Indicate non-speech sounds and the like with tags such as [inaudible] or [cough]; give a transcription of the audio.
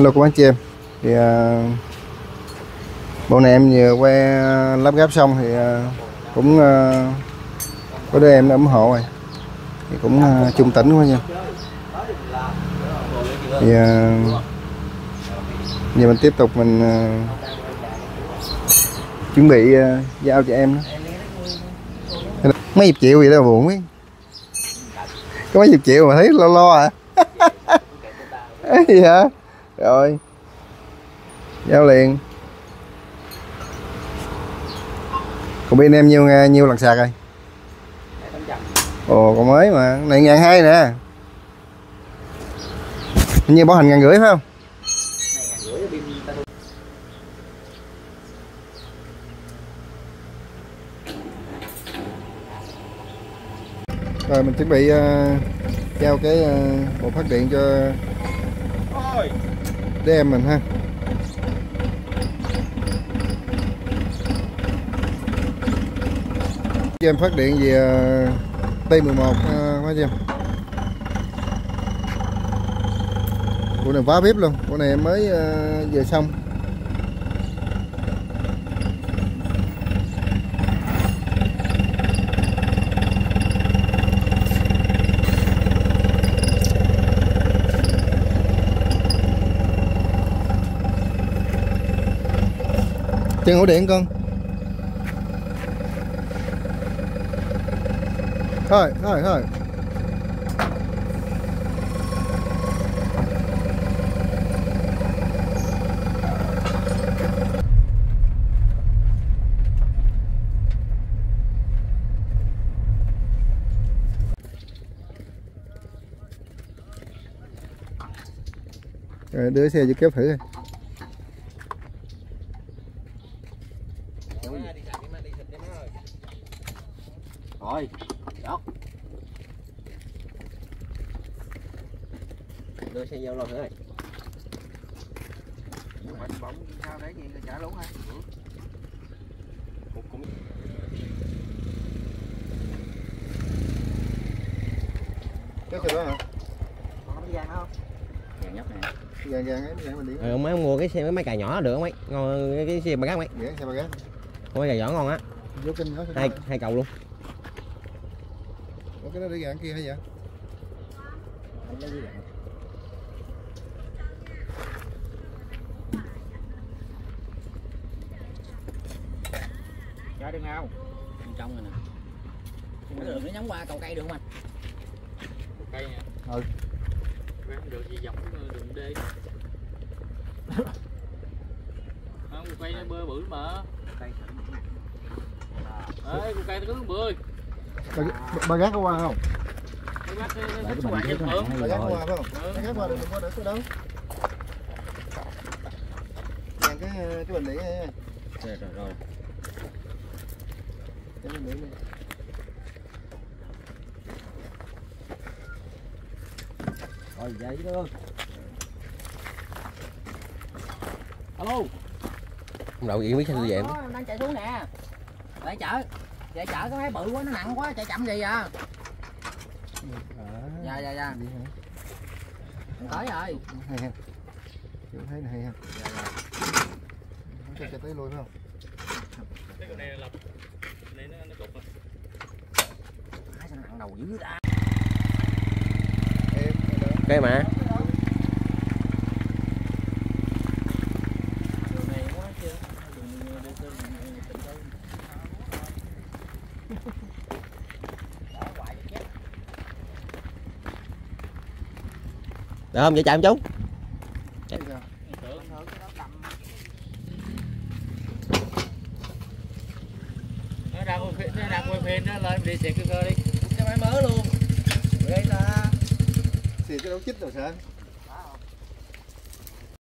Hello các anh chị em. Thì uh, bộ này em vừa quay lắp ghép xong thì uh, cũng uh, có đứa em đã ủng hộ rồi. Thì cũng à, uh, chung tỉnh quá nha. Thì uh, giờ mình tiếp tục mình uh, chuẩn bị uh, giao cho em đó. mấy chục triệu gì đó buồn ấy có mấy chục triệu mà thấy lo lo à. [laughs] Gì hả? Rồi. Giao liền. Còn bên em nhiêu à, nhiêu lần sạc rồi? Ồ còn mới mà. Này ngàn hai nè. Hình như bảo hành ngàn rưỡi phải không? Rồi mình chuẩn bị uh, giao cái uh, bộ phát điện cho Ôi em mình ha. Cho em phát điện về T11 quá cho em bộ này phá bếp luôn. Của này em mới ờ, về xong. Chân ổ điện con. Thôi thôi thôi. Rồi đưa xe vô kéo thử coi Rồi, đó. Đưa xe vô luôn rồi. bóng sao để gì trả lỗ ha cái xe đó hả Có cái gian đó không? Gian nhóc nè. gan gan ấy gan mình đi mấy ông mua cái xe mấy máy cài nhỏ được không mấy? Ngon cái, cái xe ba gác mấy? Xe ba gác Mấy cài nhỏ ngon á. vô kinh nó Hai hai cầu luôn. Ủa cái đó để gạn kia hay vậy Cho được không? Bên trong rồi nè. Không được nó nhắm qua cầu cây được không anh? cây nè Ừ. không được gì dọc đường đê [laughs] không cây nó bơ bự mà Cây. ê con cây nó cứng bươi ba, ba gác có qua không? Để cho nó thượng nặng ba gác qua phải không ba gác qua được đừng qua để số đâu? Gạn cái cái bình này Rồi rồi rồi. cái bình điện này. Rồi vậy luôn. Alo. Không đậu gì biết sao vậy đang chạy xuống nè. Chạy chở chạy chở cái máy bự quá nó nặng quá chạy chậm gì à dạ dạ dạ. Tới rồi. Kiểu thấy này ha. Không cho cho tới phải không? Cái con này là này nó nó cục à sao nó nặng đầu dữ ta. Cây mà. đường này quá chưa đường đê sơn này tỉnh đâu Được không? Vậy chạy em chú. tưởng nó đang quay phim nó đang quay phim nó lên đi xịt cái cơ đi. Cái máy mới luôn. Đây là xì cái đấu chích rồi sao